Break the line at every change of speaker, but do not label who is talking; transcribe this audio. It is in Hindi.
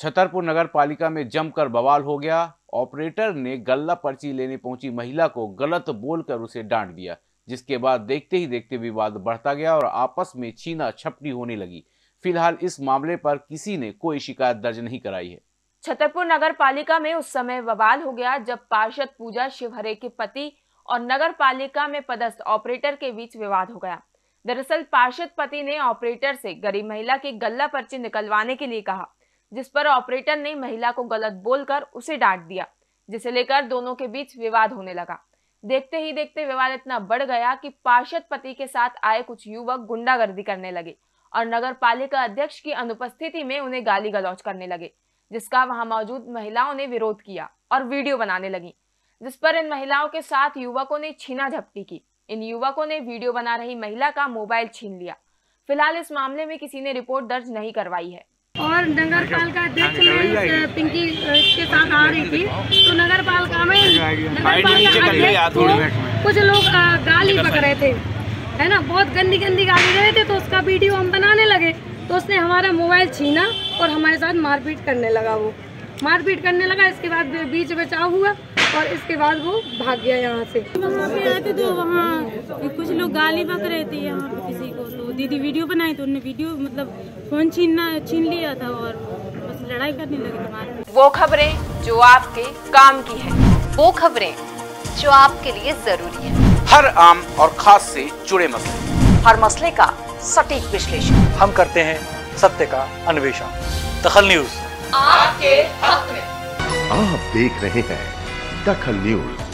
छतरपुर नगर पालिका में जमकर बवाल हो गया। ऑपरेटर ने गल्ला पर्ची लेने पहुँची महिला को गलत बोलकर उसे डांट दिया, जिसके बाद देखते ही देखते विवाद बढ़ता गया और आपस में छीना छपटी होने लगी। फ़िलहाल इस मामले पर किसी ने कोई शिकायत दर्ज नहीं कराई है।
छतरपुर नगर पालिका में उस समय बवाल हो गया, जब पार्षद पूजा शिवहरे के पति और नगर पालिका में पदस्थ ऑपरेटर के बीच विवाद हो गया। दरअसल पार्षद पति ने ऑपरेटर से गरीब महिला की गल्ला पर्ची निकलवाने के लिए कहा। जिस पर ऑपरेटर ने महिला को गलत बोलकर उसे डांट दिया, जिसे लेकर दोनों के बीच विवाद होने लगा। देखते ही देखते विवाद इतना बढ़ गया कि पार्षद पति के साथ आए कुछ युवक गुंडागर्दी करने लगे और नगर पालिका अध्यक्ष की अनुपस्थिति में उन्हें गाली गलौज करने लगे, जिसका वहाँ मौजूद महिलाओं ने विरोध किया और वीडियो बनाने लगी, जिस पर इन महिलाओं के साथ युवकों ने छीना झपटी की। इन युवकों ने वीडियो बना रही महिला का मोबाइल छीन लिया। फ़िलहाल इस मामले में किसी ने रिपोर्ट दर्ज नहीं करवाई है।
और नगर पालिका अध्यक्ष में पिंकी के साथ आ रही थी। तो नगर पालिका में नगर पालिका अध्यक्ष को कुछ लोग गाली बक रहे थे। है ना? बहुत गंदी गंदी गाली रहे थे तो उसका वीडियो हम बनाने लगे। तो उसने हमारा मोबाइल छीना और हमारे साथ मारपीट करने लगा वो। मारपीट करने लगा इसके बाद बीच बचाव हुआ। और इसके बाद वो भाग गया यहाँ से।
थे तो वहाँ कुछ लोग गाली बक रहे थे यहाँ पे किसी को। तो दीदी वीडियो बनाई तो उन्होंने वीडियो मतलब फ़ोन छीनना छीन लिया था और बस लड़ाई करने लगे
वो खबरें जो आपके काम की है
वो खबरें जो आपके लिए ज़रूरी है।
हर आम और खास से जुड़े मसले।
हर मसले का सटीक विश्लेषण।
हम करते हैं सत्य का अन्वेषण। दखल न्यूज़।
आपके हक में
आप देख रहे हैं दखल न्यूज़